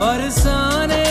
बरसाने